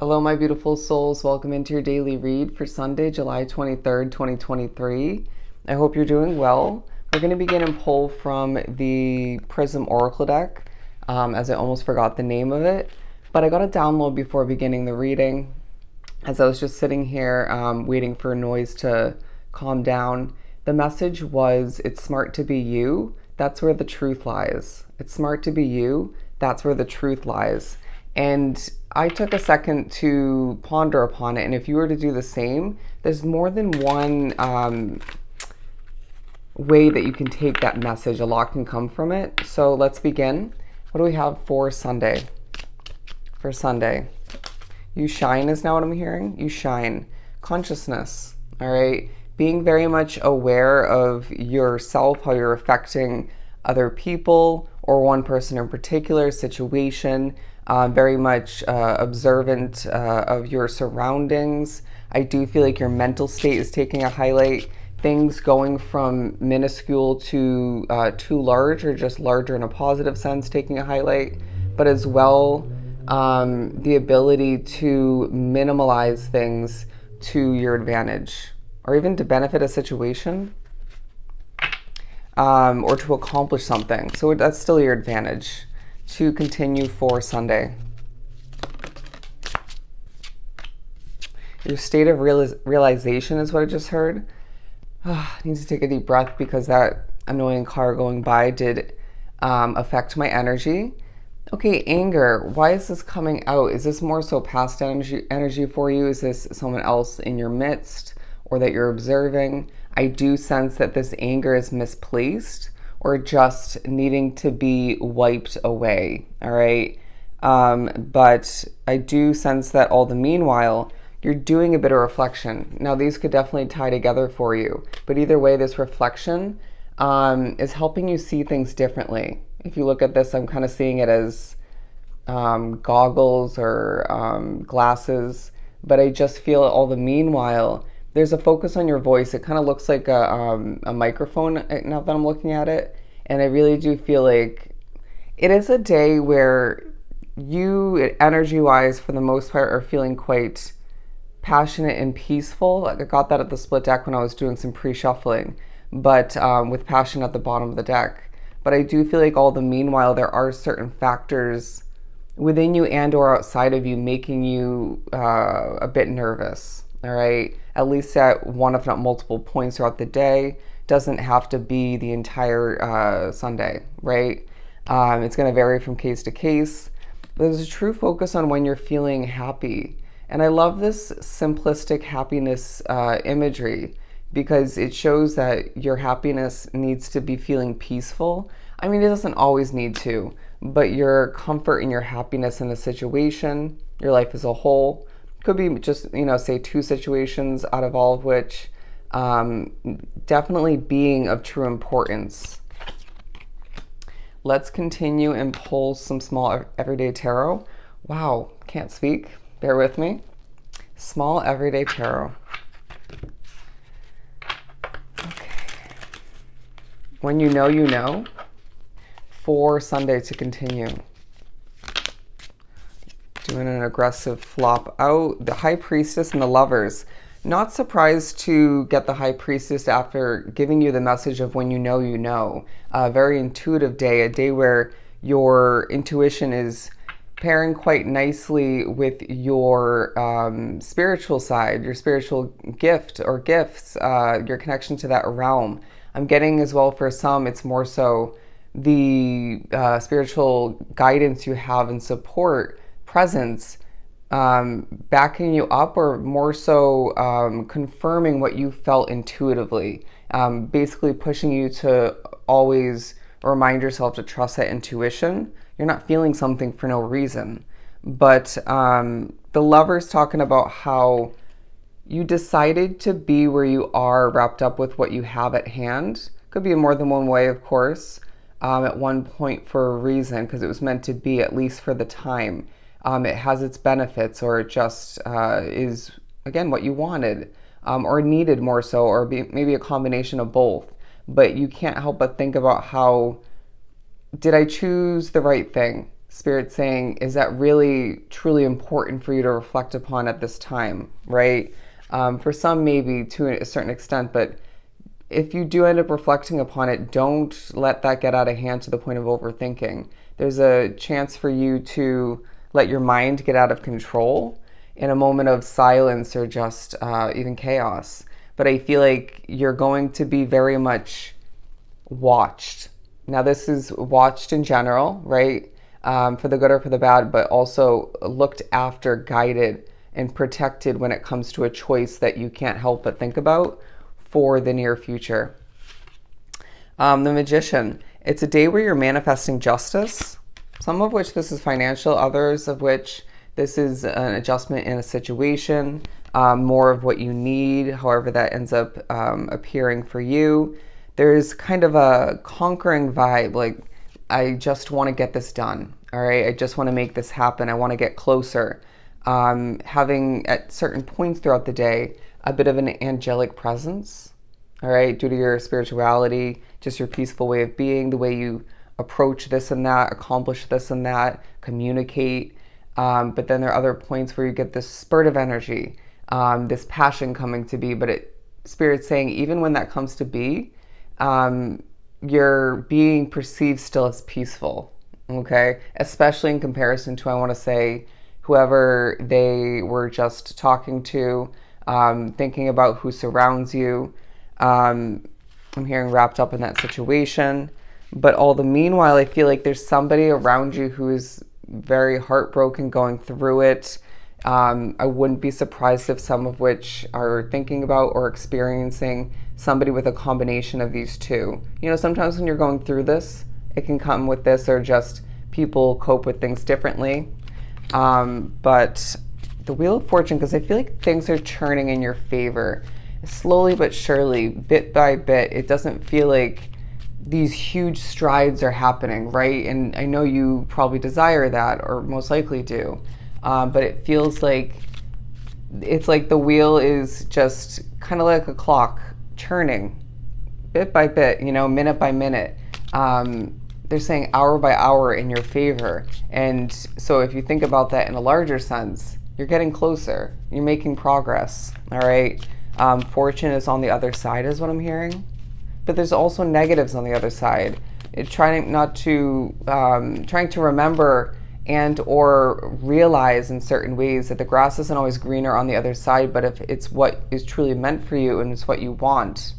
Hello, my beautiful souls. Welcome into your daily read for Sunday, July 23rd, 2023. I hope you're doing well. We're going to begin and pull from the Prism Oracle deck, um, as I almost forgot the name of it. But I got a download before beginning the reading as I was just sitting here um, waiting for noise to calm down. The message was It's smart to be you. That's where the truth lies. It's smart to be you. That's where the truth lies. And I took a second to ponder upon it. And if you were to do the same, there's more than one um, way that you can take that message. A lot can come from it. So let's begin. What do we have for Sunday? For Sunday, you shine is now what I'm hearing. You shine. Consciousness. All right. Being very much aware of yourself, how you're affecting other people or one person in particular, situation uh, very much uh, observant uh, of your surroundings. I do feel like your mental state is taking a highlight. Things going from minuscule to uh, too large, or just larger in a positive sense, taking a highlight, but as well um, the ability to minimalize things to your advantage, or even to benefit a situation. Um, or to accomplish something. So that's still your advantage to continue for Sunday. Your state of realization is what I just heard. Oh, I need to take a deep breath because that annoying car going by did um, affect my energy. Okay, anger. Why is this coming out? Is this more so past energy energy for you? Is this someone else in your midst or that you're observing? I do sense that this anger is misplaced or just needing to be wiped away. All right. Um, but I do sense that all the meanwhile, you're doing a bit of reflection. Now, these could definitely tie together for you, but either way, this reflection um, is helping you see things differently. If you look at this, I'm kind of seeing it as um, goggles or um, glasses, but I just feel all the meanwhile there's a focus on your voice. It kind of looks like a, um, a microphone uh, now that I'm looking at it. And I really do feel like it is a day where you, energy wise, for the most part, are feeling quite passionate and peaceful. I got that at the split deck when I was doing some pre shuffling, but um, with passion at the bottom of the deck. But I do feel like all the meanwhile, there are certain factors within you and or outside of you making you uh, a bit nervous all right at least at one if not multiple points throughout the day doesn't have to be the entire uh, sunday right? Um, it's going to vary from case to case. There's a true focus on when you're feeling happy. And i love this simplistic happiness uh, imagery because it shows that your happiness needs to be feeling peaceful. I mean it doesn't always need to but your comfort and your happiness in the situation your life as a whole could be just you know say two situations out of all of which um, definitely being of true importance. Let's continue and pull some small everyday tarot. Wow can't speak. Bear with me. Small everyday tarot. Okay. When you know you know. For sunday to continue Doing an aggressive flop out. The High Priestess and the Lovers. Not surprised to get the High Priestess after giving you the message of when you know you know. A very intuitive day, a day where your intuition is pairing quite nicely with your um, spiritual side, your spiritual gift or gifts, uh, your connection to that realm. I'm getting as well for some, it's more so the uh, spiritual guidance you have and support presence um, backing you up or more so um, confirming what you felt intuitively, um, basically pushing you to always remind yourself to trust that intuition. You're not feeling something for no reason. But um, the lover's talking about how you decided to be where you are wrapped up with what you have at hand. Could be more than one way, of course, um, at one point for a reason, because it was meant to be, at least for the time um, it has its benefits, or it just uh, is, again, what you wanted um, or needed more so, or be, maybe a combination of both. But you can't help but think about how did I choose the right thing? Spirit saying, is that really truly important for you to reflect upon at this time, right? Um, for some, maybe to a certain extent, but if you do end up reflecting upon it, don't let that get out of hand to the point of overthinking. There's a chance for you to let your mind get out of control in a moment of silence or just uh, even chaos. But I feel like you're going to be very much watched. Now, this is watched in general, right? Um, for the good or for the bad, but also looked after, guided, and protected when it comes to a choice that you can't help but think about for the near future. Um, the Magician. It's a day where you're manifesting justice, some of which this is financial, others of which this is an adjustment in a situation, um, more of what you need, however that ends up um, appearing for you. There's kind of a conquering vibe, like, I just want to get this done. All right, I just want to make this happen. I want to get closer. Um, having at certain points throughout the day, a bit of an angelic presence, all right, due to your spirituality, just your peaceful way of being, the way you approach this and that, accomplish this and that, communicate. Um, but then there are other points where you get this spurt of energy, um, this passion coming to be. But it, Spirit's saying, even when that comes to be, um, you're being perceived still as peaceful, okay? Especially in comparison to, I want to say, whoever they were just talking to um, thinking about who surrounds you. Um, I'm hearing wrapped up in that situation. But all the meanwhile, I feel like there's somebody around you who is very heartbroken going through it. Um, I wouldn't be surprised if some of which are thinking about or experiencing somebody with a combination of these two. You know, sometimes when you're going through this, it can come with this or just people cope with things differently. Um, but the Wheel of Fortune because I feel like things are turning in your favor. Slowly but surely, bit by bit, it doesn't feel like these huge strides are happening, right? And I know you probably desire that, or most likely do, um, but it feels like it's like the wheel is just kind of like a clock churning bit by bit, you know, minute by minute. Um, they're saying hour by hour in your favor. And so if you think about that in a larger sense, you're getting closer. You're making progress. All right. Um, fortune is on the other side, is what I'm hearing. But there's also negatives on the other side. It, trying not to um, trying to remember and or realize in certain ways that the grass isn't always greener on the other side. But if it's what is truly meant for you and it's what you want,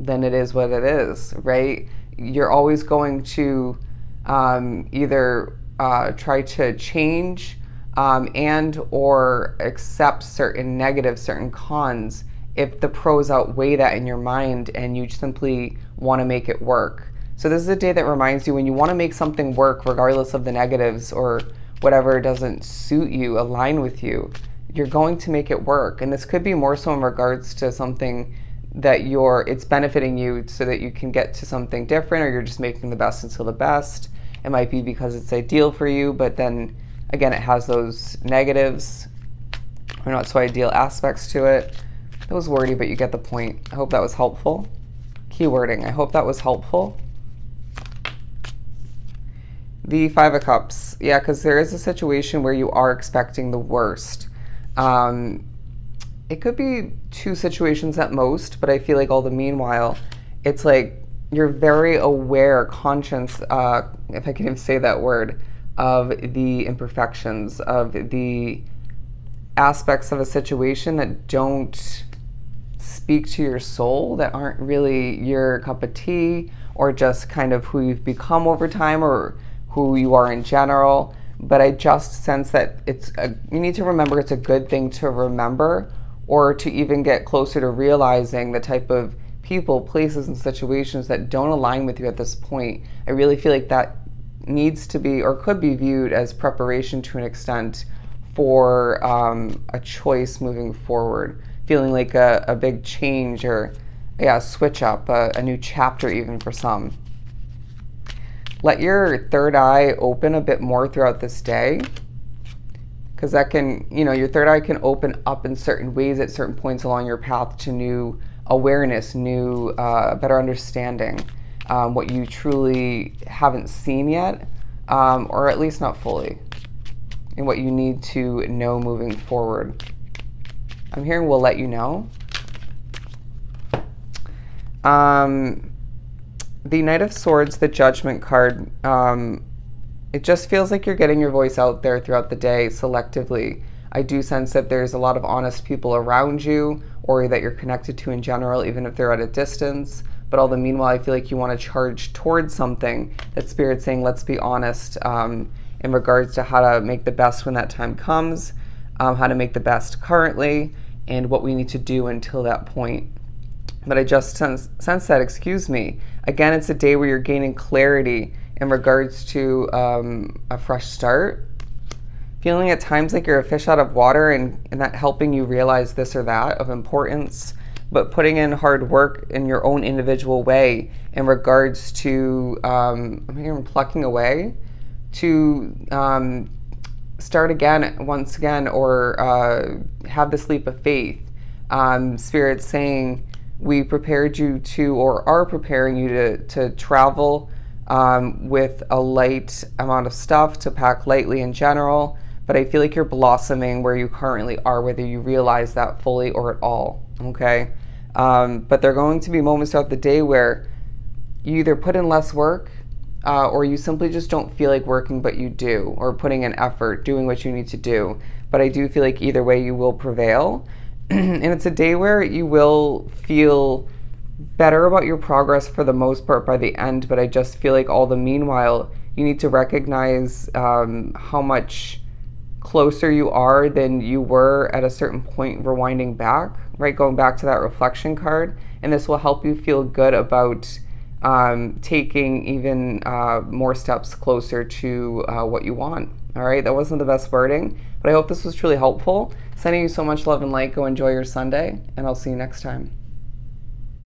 then it is what it is. Right. You're always going to um, either uh, try to change um, and or accept certain negatives, certain cons if the pros outweigh that in your mind and you simply want to make it work. So this is a day that reminds you when you want to make something work regardless of the negatives or whatever doesn't suit you, align with you, you're going to make it work. And this could be more so in regards to something that you're it's benefiting you so that you can get to something different or you're just making the best until the best. It might be because it's ideal for you, but then Again, it has those negatives or not so ideal aspects to it. That was wordy, but you get the point. I hope that was helpful. Keywording, I hope that was helpful. The Five of Cups, yeah, because there is a situation where you are expecting the worst. Um, it could be two situations at most, but I feel like all the meanwhile, it's like you're very aware, conscious, uh, if I can even say that word, of the imperfections, of the aspects of a situation that don't speak to your soul, that aren't really your cup of tea, or just kind of who you've become over time or who you are in general. But I just sense that it's a, you need to remember it's a good thing to remember or to even get closer to realizing the type of people, places, and situations that don't align with you at this point. I really feel like that needs to be or could be viewed as preparation to an extent for um, a choice moving forward, feeling like a, a big change or yeah, switch up, a, a new chapter even for some. Let your third eye open a bit more throughout this day because that can, you know, your third eye can open up in certain ways at certain points along your path to new awareness, new, uh, better understanding um, what you truly haven't seen yet. um, or at least not fully, and what you need to know moving forward. I'm hearing we'll let you know. Um, the Knight of Swords, the Judgment card, um, it just feels like you're getting your voice out there throughout the day selectively. I do sense that there's a lot of honest people around you or that you're connected to in general, even if they're at a distance. But all the meanwhile, I feel like you want to charge towards something that Spirit's saying, let's be honest um, in regards to how to make the best when that time comes, um, how to make the best currently, and what we need to do until that point. But I just sense, sense that, excuse me. Again, it's a day where you're gaining clarity in regards to um, a fresh start. Feeling at times like you're a fish out of water and, and that helping you realize this or that of importance, but putting in hard work in your own individual way in regards to, um, I'm hearing plucking away, to um, start again once again or uh, have this leap of faith. Um, Spirit saying, we prepared you to or are preparing you to, to travel um, with a light amount of stuff to pack lightly in general. But I feel like you're blossoming where you currently are, whether you realize that fully or at all. Okay. Um, but there are going to be moments throughout the day where you either put in less work uh, or you simply just don't feel like working, but you do, or putting an effort, doing what you need to do. But I do feel like either way you will prevail. and it's a day where you will feel better about your progress for the most part by the end, but I just feel like all the meanwhile, you need to recognize um, how much closer you are than you were at a certain point rewinding back, right? Going back to that reflection card. And this will help you feel good about um, taking even uh, more steps closer to uh, what you want. All right, that wasn't the best wording, but I hope this was truly helpful. Sending you so much love and light. Go enjoy your Sunday, and I'll see you next time.